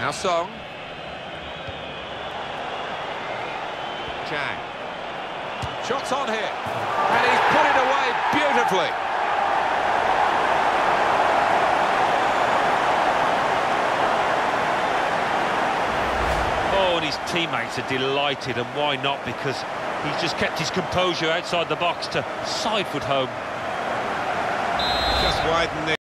Now Song. Chang. Shots on here. And he's put it away beautifully. Oh, and his teammates are delighted, and why not? Because he's just kept his composure outside the box to side foot home. Just widen the